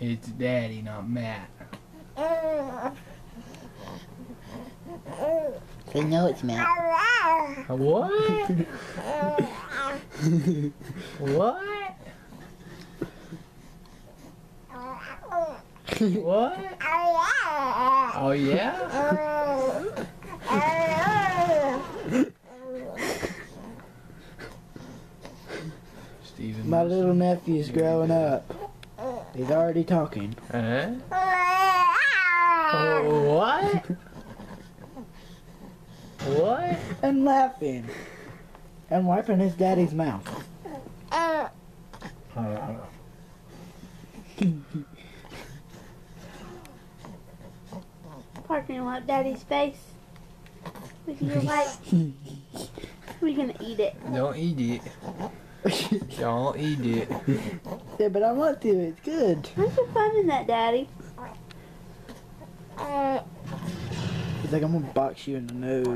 It's Daddy, not Matt. They know it's Matt. Uh, what? what? What? Oh yeah? Steven. My little nephew's growing up. He's already talking. Huh? Oh, what? What? And laughing. And wiping his daddy's mouth. Parking lot daddy's face. With your light. We're gonna eat it. Don't eat it. Don't eat it. Yeah, but I want to. It's good. Where's the fun in that, daddy? He's like, I'm gonna box you in the nose.